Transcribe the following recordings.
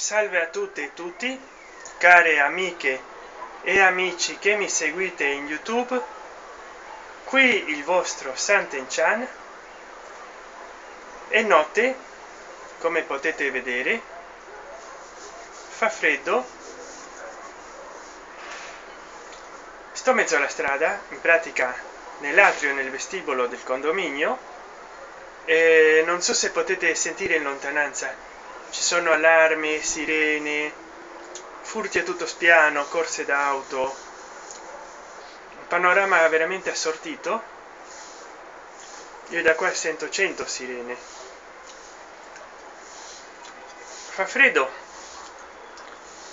salve a tutte e tutti care amiche e amici che mi seguite in youtube. Qui il vostro santen chan è notte come potete vedere fa freddo. Sto mezzo alla strada in pratica nell'atrio nel vestibolo del condominio e non so se potete sentire in lontananza ci sono allarmi sirene furti a tutto spiano corse d'auto. Un panorama veramente assortito. Io da qua sento 100 sirene. Fa freddo.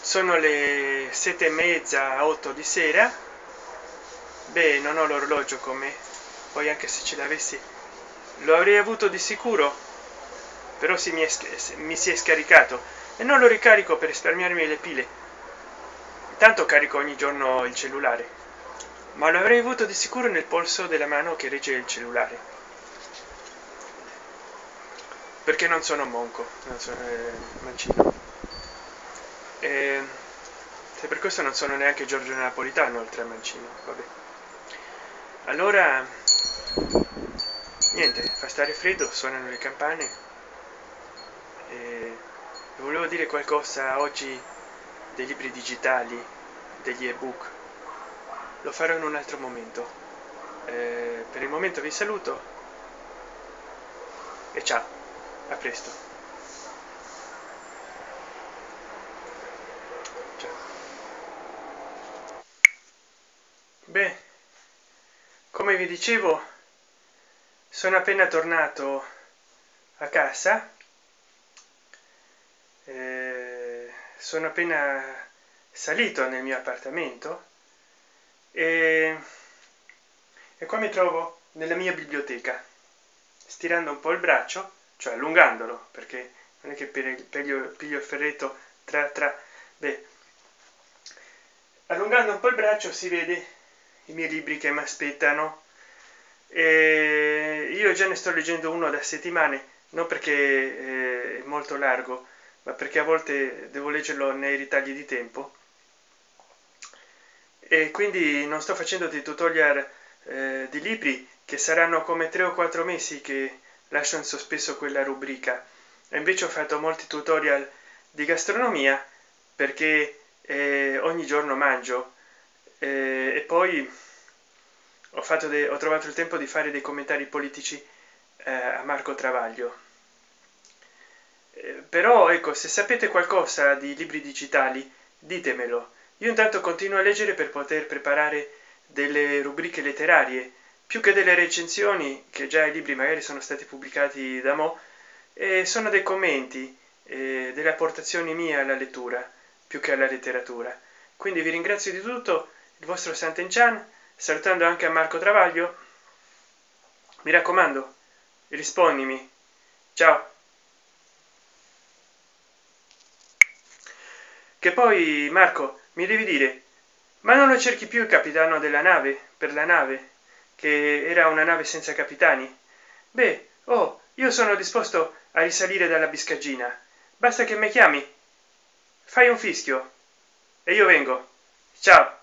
Sono le sette e mezza otto di sera. Beh non ho l'orologio come poi anche se ce l'avessi lo avrei avuto di sicuro però si mi, è, mi si è scaricato e non lo ricarico per risparmiarmi le pile. Intanto carico ogni giorno il cellulare ma lo avrei avuto di sicuro nel polso della mano che regge il cellulare. Perché non sono monco non sono eh, mancino. E se per questo non sono neanche giorgio napolitano oltre a mancino vabbè. Allora niente fa stare freddo suonano le campane eh, volevo dire qualcosa oggi dei libri digitali degli ebook. Lo farò in un altro momento. Eh, per il momento vi saluto e ciao a presto. Ciao. beh come vi dicevo sono appena tornato a casa eh, sono appena salito nel mio appartamento e, e qua mi trovo nella mia biblioteca stirando un po il braccio cioè allungandolo perché non è che piglio, piglio il ferretto tra tra beh allungando un po il braccio si vede i miei libri che mi aspettano e io già ne sto leggendo uno da settimane non perché eh, è molto largo ma perché a volte devo leggerlo nei ritagli di tempo. E quindi non sto facendo dei tutorial eh, di libri che saranno come tre o quattro mesi che lascio in sospeso quella rubrica. E invece ho fatto molti tutorial di gastronomia perché eh, ogni giorno mangio. Eh, e poi ho fatto ho trovato il tempo di fare dei commentari politici eh, a marco travaglio eh, però ecco se sapete qualcosa di libri digitali ditemelo. Io intanto continuo a leggere per poter preparare delle rubriche letterarie più che delle recensioni che già i libri magari sono stati pubblicati da mo e sono dei commenti eh, delle apportazioni mie alla lettura più che alla letteratura. Quindi vi ringrazio di tutto il vostro santen chan salutando anche a marco travaglio. Mi raccomando rispondimi. Ciao che poi marco mi devi dire ma non lo cerchi più il capitano della nave per la nave che era una nave senza capitani? Beh oh io sono disposto a risalire dalla biscagina basta che mi chiami. Fai un fischio. E io vengo. Ciao